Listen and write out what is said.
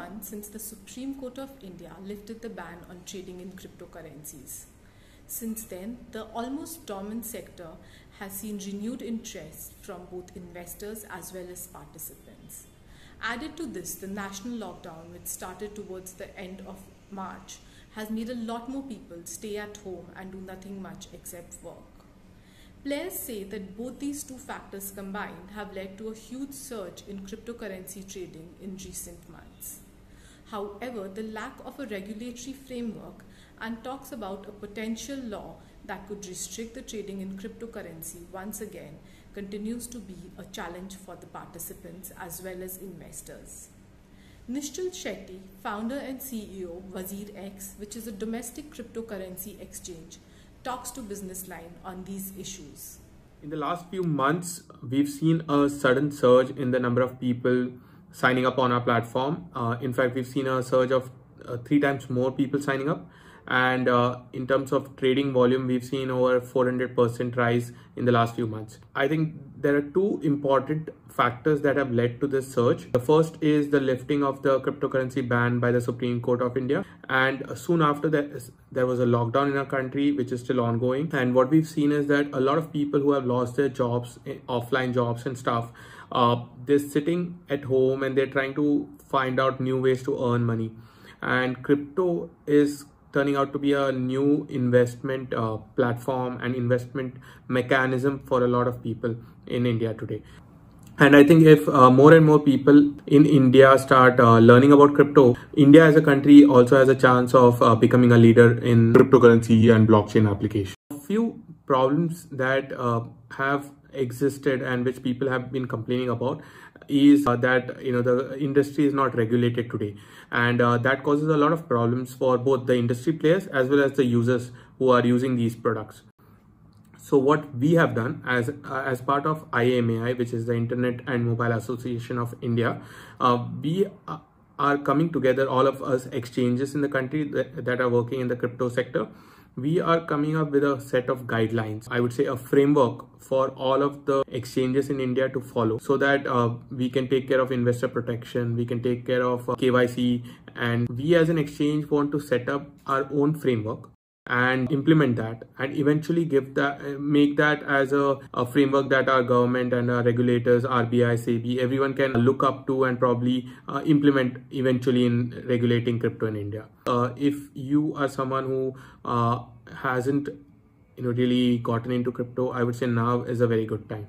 months since the Supreme Court of India lifted the ban on trading in cryptocurrencies. Since then, the almost dormant sector has seen renewed interest from both investors as well as participants. Added to this, the national lockdown, which started towards the end of March, has made a lot more people stay at home and do nothing much except work. Players say that both these two factors combined have led to a huge surge in cryptocurrency trading in recent months. However, the lack of a regulatory framework and talks about a potential law that could restrict the trading in cryptocurrency once again continues to be a challenge for the participants as well as investors. Nischal Shetty, founder and CEO WazirX, which is a domestic cryptocurrency exchange, talks to Business Line on these issues. In the last few months, we've seen a sudden surge in the number of people signing up on our platform. Uh, in fact, we've seen a surge of uh, three times more people signing up and uh, in terms of trading volume we've seen over 400% rise in the last few months. I think there are two important factors that have led to this surge. The first is the lifting of the cryptocurrency ban by the supreme court of india. And soon after that there was a lockdown in our country which is still ongoing. And what we've seen is that a lot of people who have lost their jobs eh, offline jobs and stuff uh, they're sitting at home and they're trying to find out new ways to earn money. And crypto is turning out to be a new investment uh, platform and investment mechanism for a lot of people in India today. And I think if uh, more and more people in India start uh, learning about crypto, India as a country also has a chance of uh, becoming a leader in cryptocurrency and blockchain application. A few problems that uh, have existed and which people have been complaining about is uh, that you know the industry is not regulated today. And uh, that causes a lot of problems for both the industry players as well as the users who are using these products. So what we have done as uh, as part of IMAI, which is the Internet and Mobile Association of India uh, we are coming together all of us exchanges in the country that, that are working in the crypto sector we are coming up with a set of guidelines i would say a framework for all of the exchanges in india to follow so that uh, we can take care of investor protection we can take care of uh, kyc and we as an exchange want to set up our own framework and implement that and eventually give that make that as a, a, framework that our government and our regulators RBI SEBI everyone can look up to and probably uh, implement eventually in regulating crypto in India. Uh, if you are someone who uh, hasn't you know really gotten into crypto I would say now is a very good time